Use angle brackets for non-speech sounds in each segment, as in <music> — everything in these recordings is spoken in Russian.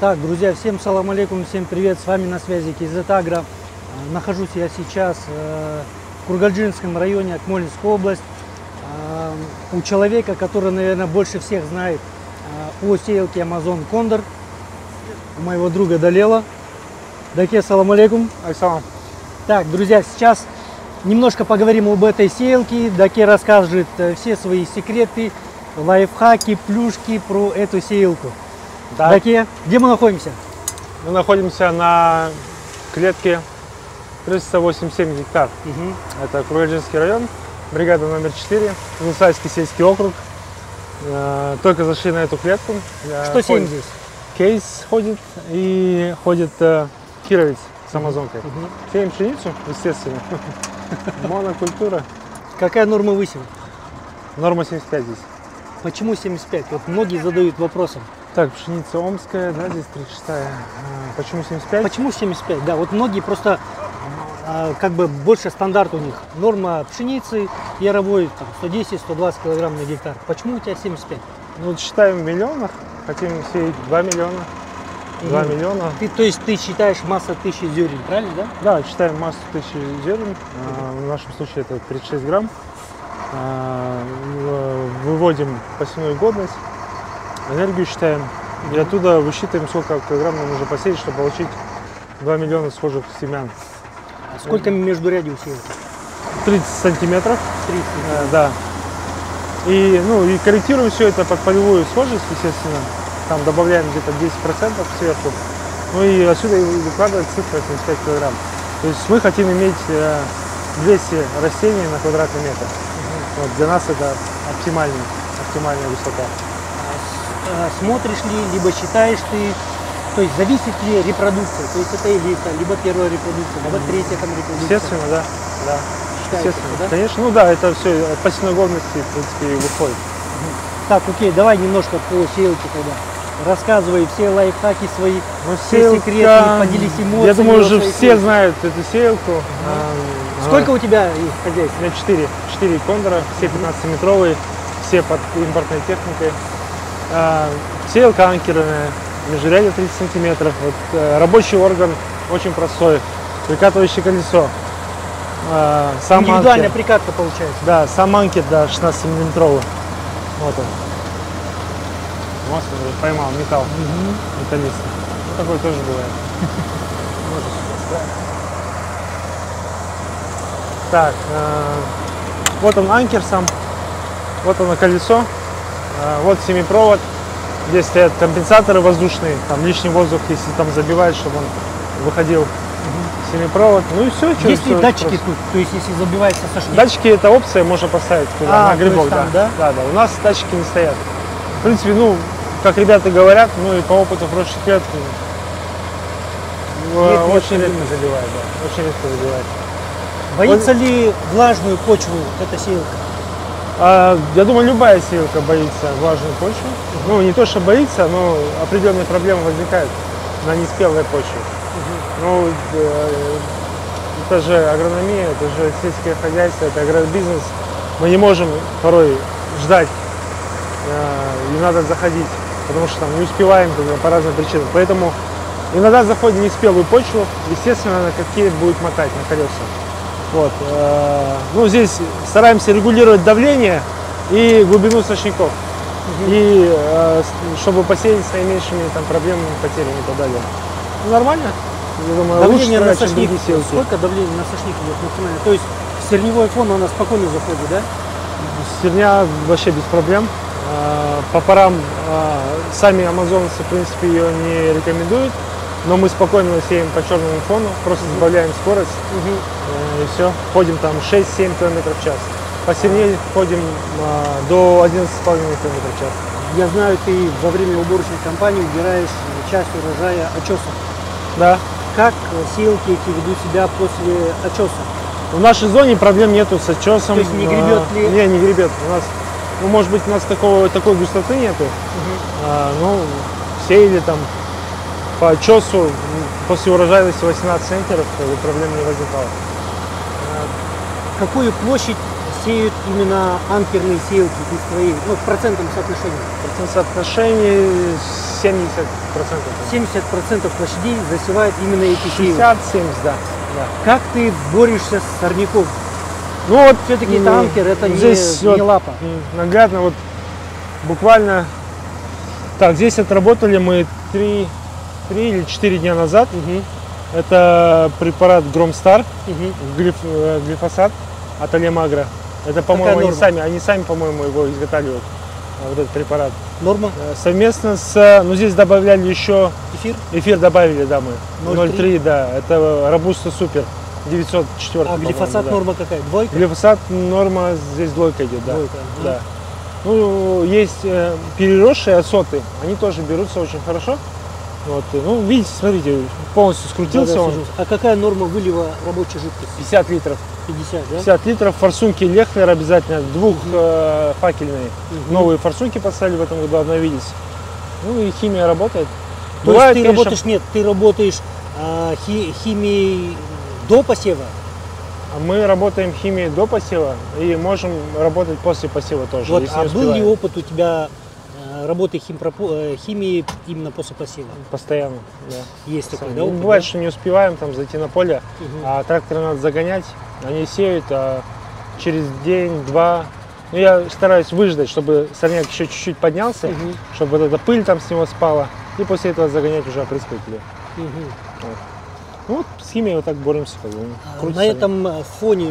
Так, друзья, всем салам алейкум, всем привет, с вами на связи Кизет Агро. Э, Нахожусь я сейчас э, в Кургальджинском районе, Акмолинская область, э, у человека, который, наверное, больше всех знает э, о сеялке Amazon Кондор, у моего друга Далела. Даке, салам алейкум. Александр, Так, друзья, сейчас немножко поговорим об этой сеялке. Даке расскажет э, все свои секреты, лайфхаки, плюшки про эту сеялку. Да, Даке, где мы находимся? мы находимся на клетке 387 гектар. Это Кругаджинский район, бригада номер 4, Лусайский сельский округ. Э, Только зашли на эту клетку. Что сеем здесь? Кейс ходит и ходит э, кировец с амазонкой. Сеем пшеницу, естественно. <laughs> Монокультура. Какая норма высева? Норма 75 здесь. Почему 75? Вот многие задают вопросом. Так, пшеница омская, да, здесь 36 -я. Почему 75? Почему 75? Да, вот многие просто а, как бы больше стандарт у них. Норма пшеницы яровой там 110-120 килограмм на гектар. Почему у тебя 75? Ну, вот считаем в миллионах, хотим сеять 2 миллиона. 2 Мгм. миллиона. Ты, то есть ты считаешь масса тысячи зерен, правильно, да? Да, считаем массу тысячи зерен. А, В нашем случае это 36 грамм. А, Выводим посевную годность, энергию считаем. И оттуда высчитываем, сколько килограмм нам нужно посеять, чтобы получить 2 миллиона схожих семян. А Сколько междурядий усеял? 30 сантиметров, 30. э, да. И, ну, и корректируем все это под полевую схожесть, естественно. Там добавляем где-то 10% сверху. Ну и отсюда и выкладывать цифра 75 килограмм. То есть мы хотим иметь э, 200 растений на квадратный метр. Вот для нас это оптимальная, оптимальная высота. А, смотришь ли, либо считаешь ты, то есть зависит ли репродукция, то есть это элита, либо первая репродукция, либо третья там репродукция. Естественно, да. да. Считаете, Естественно. да? Конечно, ну да, это все от посевной годности, в принципе, и выходит. Так, окей, давай немножко по сеялке тогда. Рассказывай все лайфхаки свои, Ну, все секреты, поделись эмоциями. Я думаю, уже все сеялках. знают эту сеялку. А, Сколько у тебя их хозяйств? У меня 4, 4 кондора, все 15-метровые, все под импортной техникой. А, Сеялка анкерная, межрядие 30 сантиметров. Вот, э, рабочий орган очень простой, прикатывающее колесо. А, Сам Индивидуальная анкер, прикатка получается. да, сам анкер, да, 16 миллиметровый. Вот он. Вот, смотри, поймал металл, металлист. Ну, такой тоже бывает. Так, э, вот он анкер сам, вот оно колесо, вот семипровод, здесь стоят компенсаторы воздушные, там лишний воздух, если там забивать, чтобы он выходил семипровод, ну и все. Есть ли датчики тут? То есть если забивается сошник? Датчики это опция, можно поставить туда, А, на грибок, там, да. да? да. Да, У нас датчики не стоят. В принципе, ну, как ребята говорят, ну и по опыту прошлых лет, э, Нет очень редко забивает, да, очень редко забивает. Боится ли влажную почву эта сеялка? А, я думаю, любая сеялка боится влажную почву. Ну, не то, что боится, но определенные проблемы возникают на неспелой почве. Ну, э, это же агрономия, это же сельское хозяйство, это агробизнес. Мы не можем порой ждать, э, и надо заходить, потому что там не успеваем по разным причинам. Поэтому иногда заходим в неспелую почву, естественно, на какие будет мотать на колеса. Вот. э, Ну, здесь стараемся регулировать давление и глубину сошников. И э, чтобы посеять с наименьшими там, проблемами, потерями и так далее. Ну, нормально. Я думаю, лучше, Давление на сошник. Сколько давление на сошник идет максимально? То есть стерневой фон она спокойно заходит, да? Стерня вообще без проблем. А, По парам сами амазонцы, в принципе, ее не рекомендуют. Но мы спокойно сеем по черному фону, просто сбавляем скорость э, и все. Ходим там 6-7 км в час. По сильнее ходим а, до 11,5 км в час. Я знаю, ты во время уборочной кампании убираешь часть урожая очесом. Да. Как сеялки эти ведут себя после очеса? В нашей зоне проблем нету с отчесом. То есть не А, гребет ли? Не, не гребет. У нас, ну, может быть, у нас такого, такой густоты нету. А, ну, сеяли там по отчесу м, после урожайности 18 центнеров, проблем не возникало. Какую площадь сеют именно анкерные сеялки из твоей, ну, в процентном соотношении? Процент соотношений процентов. 70% площадей засевает именно эти сеялки. 50-70, да. да. Как ты борешься с сорняком? Ну вот Все-таки м, танкер это не, здесь не вот, лапа. наглядно вот буквально так здесь отработали мы 3, или 4 дня назад. Мгм, Это препарат Громстар, мгм. глиф, э, глифосат от Алемагра. Это, по-моему, они сами, они сами, по-моему, его изготавливают, а, вот этот препарат. Норма? Э, Совместно с, ну здесь добавляли еще, Эфир? эфир добавили, да, мы. 0,3? 0,3, да, это Робуста Супер 904. А глифосат да. норма какая? Двойка? Глифосат норма здесь двойка идет, да. Двойка, да. Ну, есть э, переросшие осоты, они тоже берутся очень хорошо. Вот, э, ну, видите, смотрите, полностью Да, скрутился да, он. А какая норма вылива рабочей жидкости? 50 литров. 50, да? 50 литров, форсунки Лехлер обязательно, двухфакельные. Мгм. Новые форсунки поставили в этом году, обновились. Ну и химия работает. То Бывает, есть ты конечно, работаешь, нет, ты работаешь а, хи- химией до посева? Мы работаем химией до посева и можем работать после посева тоже. Вот, а был ли опыт у тебя а, работы химпропо- э, химии именно после посева? Постоянно, да. Есть такой, да? Ну, опыт, бывает, да? что не успеваем там зайти на поле, Мгм. а тракторы надо загонять, они сеют, а через день-два, ну я стараюсь выждать, чтобы сорняк еще чуть-чуть поднялся, Мгм. чтобы вот эта пыль там с него спала, и после этого загонять уже опрыскиватели. Мгм. Ну вот с химией вот так боремся. Как бы. А Крутится На они. этом фоне,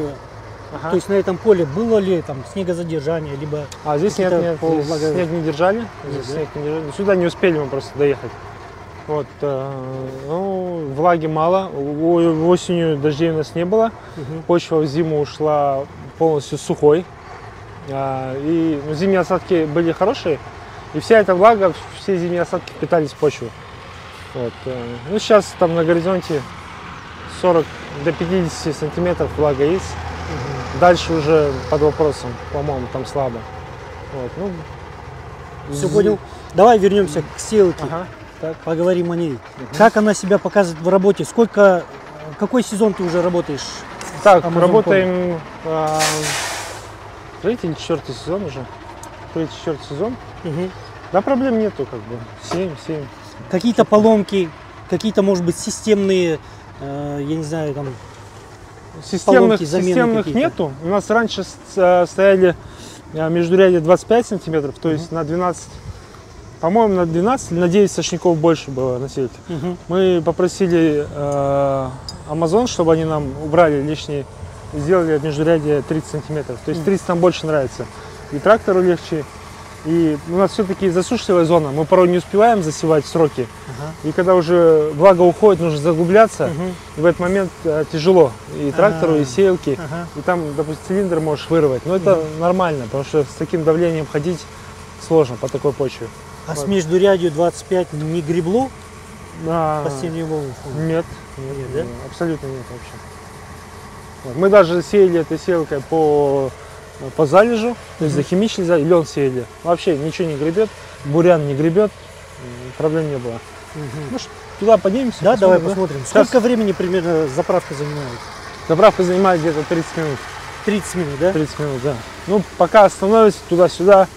Ага. то есть на этом поле было ли там снегозадержание, либо А здесь нет, нет, по здесь снег не держали, здесь да? снег не держали. Сюда не успели мы просто доехать. Вот, э, ну, влаги мало, осенью дождей у нас не было, Мгм. почва в зиму ушла полностью сухой, А, и ну, зимние осадки были хорошие, и вся эта влага, все зимние осадки впитались в почву. Вот, э, ну, сейчас там на горизонте 40 до 50 сантиметров влага есть, дальше уже под вопросом, по-моему, там слабо. Вот, ну, Все понял? Давай вернемся к селке, Ага, так. поговорим о ней. Как она себя показывает в работе? Сколько, какой сезон ты уже работаешь? Так, Amazon работаем а, третий или четвертый сезон уже. Третий, четвертый сезон. Мгм. Да, проблем нету, как бы. 7, 7. Какие-то поломки, какие-то, может быть, системные, э, я не знаю, там, Системных, системных нету. У нас раньше э, стояли э, междурядья 25 сантиметров, то есть на 12, по-моему, на 12 или на 9 сошников больше было на. Мгм. Мы попросили э, Amazon, чтобы они нам убрали лишние, сделали междурядье 30 сантиметров. То есть 30 нам больше нравится. И трактору легче. И у нас все-таки засушливая зона. Мы порой не успеваем засевать сроки. Ага. И когда уже влага уходит, нужно заглубляться. Мгм. И в этот момент э, тяжело и трактору, и А. сеялке. Ага. И там, допустим, цилиндр можешь вырвать. Но это нормально, потому что с таким давлением ходить сложно по такой почве. А с Вот. междурядью 25 не гребло А, постельную волну? Нет, Нет, нет, да? абсолютно нет вообще. Вот. Мы даже сеяли этой сеялкой по, по залежу, то есть захимичили, за- лен сеяли. Вообще ничего не гребет, бурян не гребет, проблем не было. Мгм. Ну, ш- туда поднимемся. Да, давай посмотрим, посмотрим. Сейчас. Сколько времени примерно заправка занимает? Заправка занимает где-то 30 минут. 30 минут, да? 30 минут, да. Ну, пока остановится туда-сюда.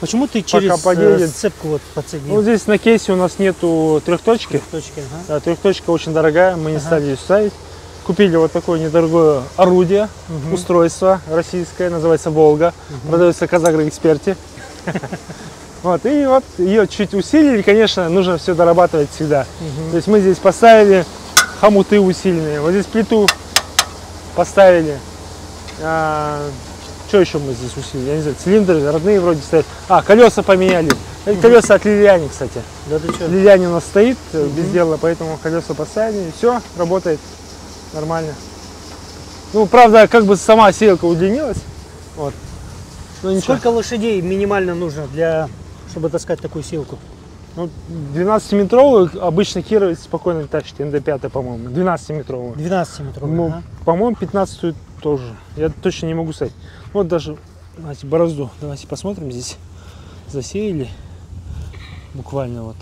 Почему ты через э, подъедет. сцепку вот подсоединил? Ну, здесь на кейсе у нас нету трехточки. Точки, ага. Да, трехточка очень дорогая, мы не Ага. стали ее ставить. Купили вот такое недорогое орудие, Мгм. устройство российское, называется «Волга». Продается Казагро Эксперте. <laughs> Вот, и вот ее чуть усилили, конечно, нужно все дорабатывать всегда. Мгм. То есть мы здесь поставили хомуты усиленные, вот здесь плиту поставили. что еще мы здесь усилили? Я не знаю, цилиндры родные вроде стоят. А, колеса поменяли. Эти колеса от Лилиани, кстати. Да ты что? Лилиани у нас стоит э, без дела, поэтому колеса поставили, все, работает нормально. Ну, правда, как бы сама сеялка удлинилась. Вот. Ну, ничего. Сколько лошадей минимально нужно для, чтобы таскать такую силку? Ну, 12-метровую обычно кировец спокойно тащит, НД-5, по-моему. 12-метровую. 12 метров. Ну, ага. По-моему, 15 тоже. Я точно не могу сказать. Вот даже, давайте борозду, давайте посмотрим здесь. Засеяли буквально вот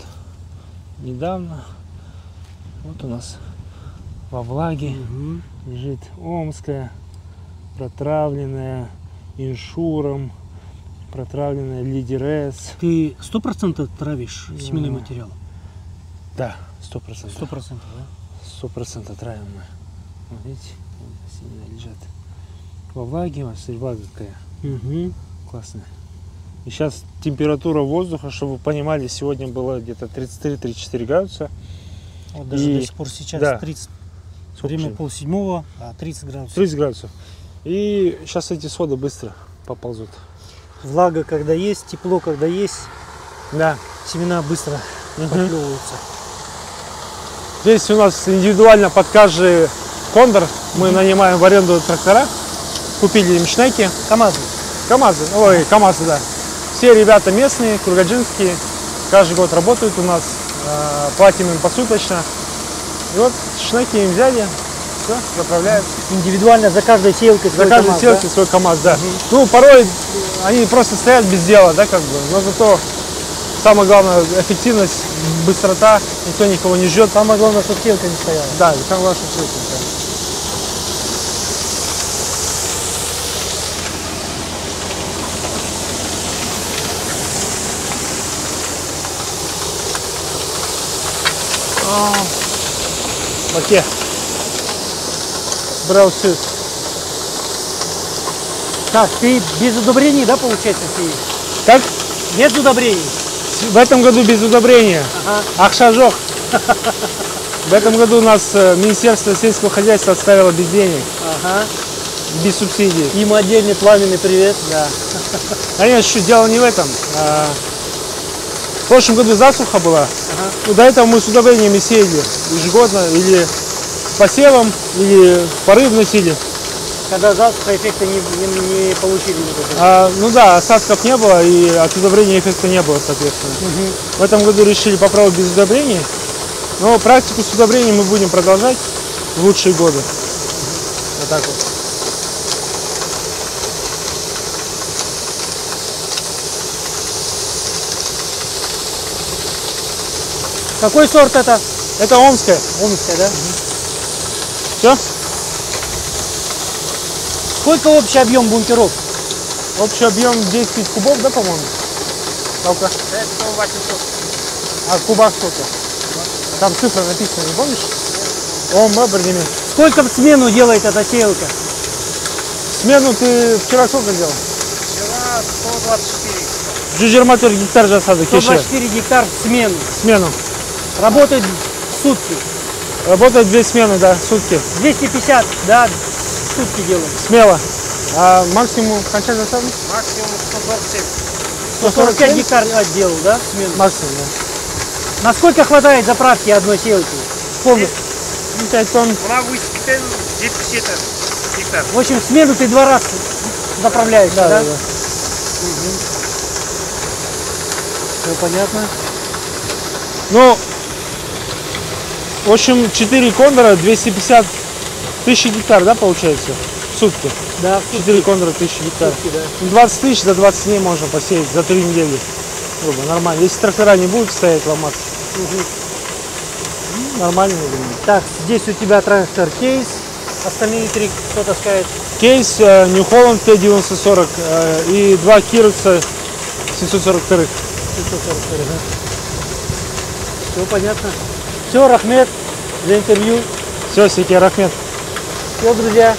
недавно. Вот у нас во влаге Мгм. лежит омская, протравленная иншуром, протравленная лидерес. Ты сто процентов травишь семенной Ну. материал? Да, сто процентов. Сто процентов, да? Сто процентов травим мы. Вот видите, семена лежат. Во влаге, вот смотри, влага какая Угу. классная. И сейчас температура воздуха, чтобы вы понимали, сегодня было где-то 33-34 градуса. Вот даже И- до сих пор сейчас да. 30, Сколько время же? пол седьмого, а 30 градусов. 30 градусов. И сейчас эти соды быстро поползут. Влага, когда есть, тепло, когда есть, Да. семена быстро подклевываются. Здесь у нас индивидуально под каждый кондор мы нанимаем в аренду трактора. Купили им шнеки. КамАЗы. КамАЗы. Ой, КамАЗы, да. Все ребята местные, кругаджинские. Каждый год работают у нас. э, Платим им посуточно. И вот шнеки им взяли. Все, заправляют. Индивидуально за каждой сеялкой За свой каждой КамАЗ, селки свой КамАЗ, да. Ну, порой они просто стоят без дела, да, как бы. Но зато самое главное эффективность, быстрота, никто никого не ждет. да? Самое главное, чтобы сеялка не стояла. Да, самое главное, что чистенько. Окей. Брал все. Так, ты без удобрений, да, получается, сеешь? Как? Без удобрений. В этом году без удобрения. Ага. Ахшажок. В этом году у нас э, Министерство сельского хозяйства оставило без денег, Ага. без субсидий. Им отдельный пламенный привет. Да. Конечно, дело не в этом. А, В прошлом году засуха была. Ага. Ну, до этого мы с удобрениями сеяли ежегодно или посевом, или порыв носили. Когда засуха эффекта не, не, не получили никакого. А, ну да, осадков не было и от удобрения эффекта не было, соответственно. Мгм. В этом году решили попробовать без удобрений. Но практику с удобрением мы будем продолжать в лучшие годы. Вот так вот. Какой сорт это? Это омская. Омская, да? Все? Сколько общий объем бункеров? Общий объем 10 кубов, да, по-моему? Ну-ка. А в кубах сколько? Там цифра написана, не помнишь? О, мы определим. Сколько в смену делает эта сеялка? Смену ты вчера сколько делал? Вчера 124. Джуджерматор гектар жасады кеше. 124 гектар в смену. Смену. Работает в сутки. Работает две смены, да, сутки. 250, да, сутки делает. Смело. А максимум кончать засаду? Максимум 147. 145 гектар отделал, да, в смену. Максимум, да. Насколько хватает заправки одной сеялки? Полностью. Ну, 5 тонн. Она выступила 70 гектар. В общем, смену ты два раза заправляешься, да? Да, да, да. Все понятно. Ну, в общем, 4 кондора, 250 тысяч гектар, да, получается? В сутки. Да, в сутки. 4 кондора, 1000 гектар. сутки, да. Ну, 20 тысяч за 20 дней можно посеять, за 3 недели. Грубо, нормально. Если трактора не будут стоять, ломаться, ну, нормально, я думаю. Так, здесь у тебя трактор кейс. Остальные три кто таскает? Кейс э, New Holland T940 э, и два Кирокса 742. Все понятно. Все, Рахмет, за интервью. Все, Секи Рахмет. Все, друзья,